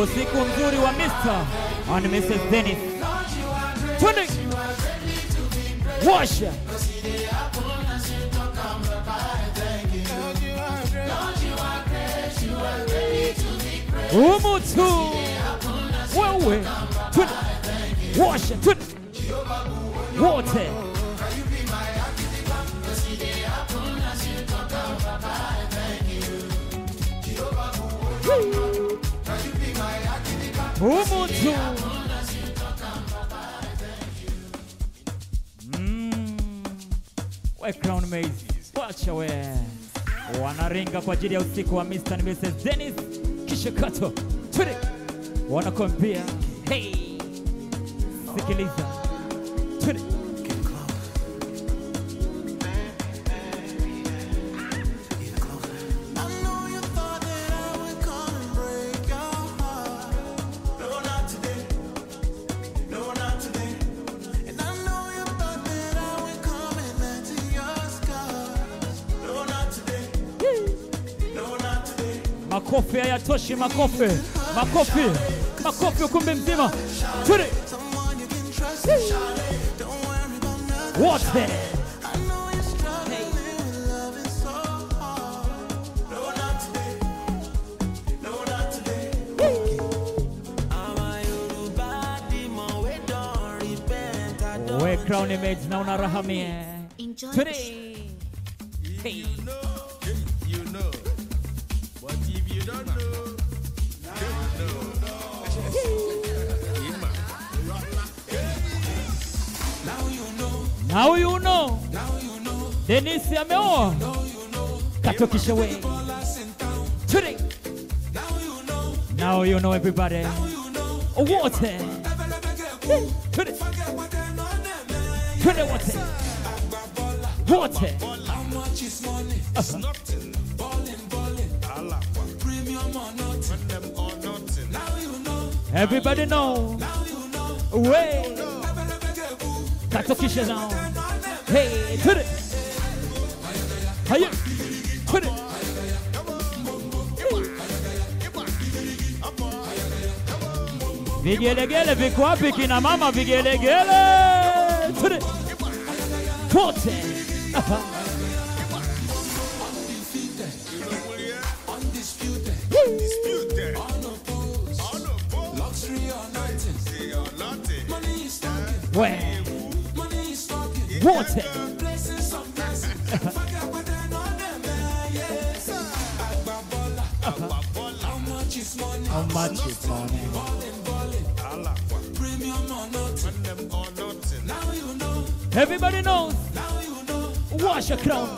Usiku mzuri wa Mr. and Mrs. Dennis. Twende. Washa. Umutu. Wewe. Twende. Washa. Twende. Water. Ubuntu. Mm. Crown Maize, wacha we wanaringa kwa ajili ya usiku wa Mr. and Mrs. Dennis Kishikato. Twende wanakwambia hey, sikiliza twende makofi hayatoshi, makofi, makofi, makofi ukumbi mzima, twende wote. We crown image now, unarahamie. Enjoy. Today. Hey. You know. Now you know. Now you know. Denise ameoa. Kato Kisha we. Today. Now you know. Now you know everybody. Now you know. Water. Today. water. Water. How much is money? It's nothing. Balling, balling. Premium or nothing. or nothing. Now you know. Everybody know. Now you know. Way. Kato Kisha now. Hey, put it. Hey, put it. Vigelegele, vikwa pikina mama, vigelegele. Put it. Forte. Undisputed. Unopposed. Luxury or nothing. Money is Where? wanted. How much is money? Everybody knows. Now you know. Wash your crown.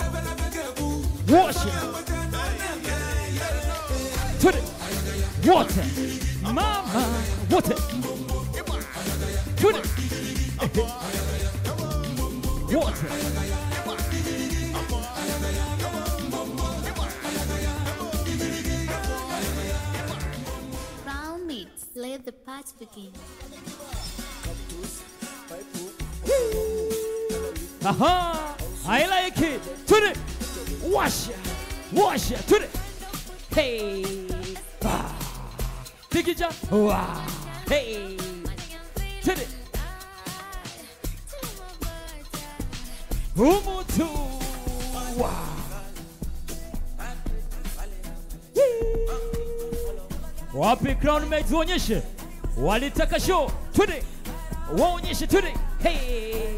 Wash it. To the water. Mama, water. To the water. Round meets, let the patch begin. Aha! I like it. To it. Wash ya. Wash ya. To it. Hey. Take it. jump. Wow. Hey. To it. Umutu. Wow. Wapi Crown Maids waonyeshe, walitaka show twende, waonyeshe twende. Hey.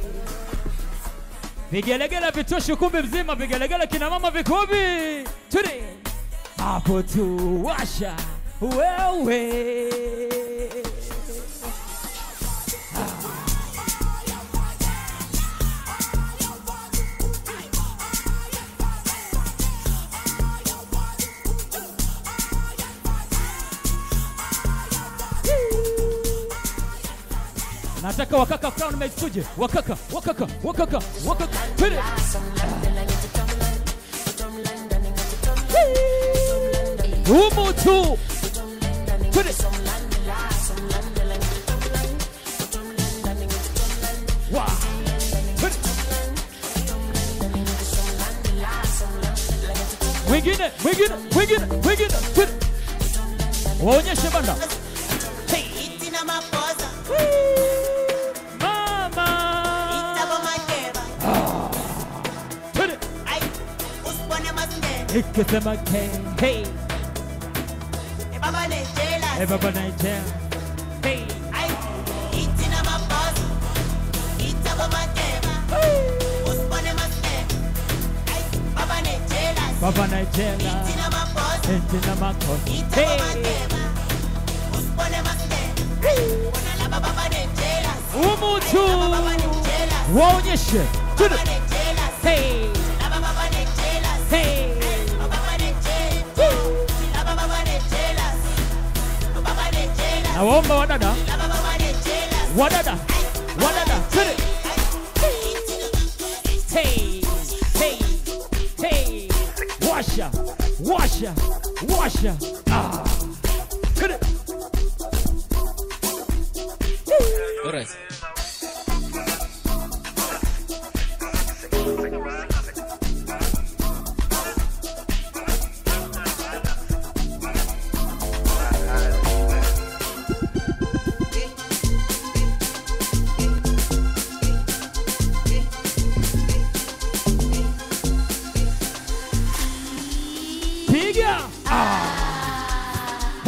Vigelegele vitoshe ukumbi mzima, vigelegele kina mama vikubi, twende hapo tu washa wewe nataka wakaka crown mechuje tuje wakaka wakaka wakaka wakaka twende umutu twende mwingine mwingine mwingine mwingine twende waonyeshe banda hey. ikisema K hey e baba naitela e baba naitela hey ai itina mambazo ita baba tema usipone masema ai baba naitela baba naitela itina mambazo itina makosa ita baba tema usipone masema umuntu waonyeshe tuna Bomba da, Wadada da, Sit da. Hey Hey Hey Washa Washa Washa Ah Good Alright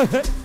嘿 嘿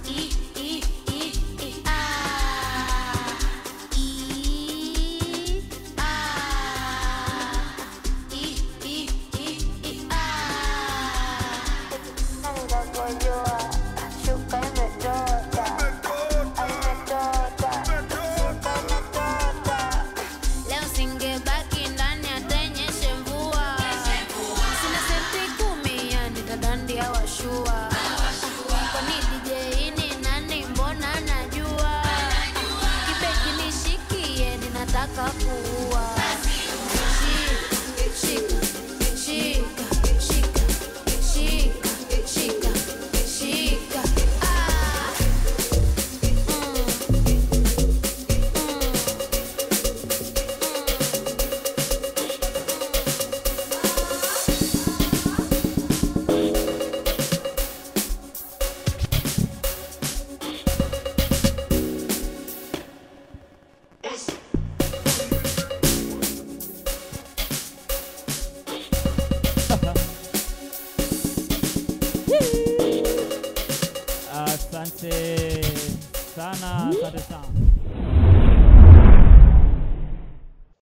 他的下。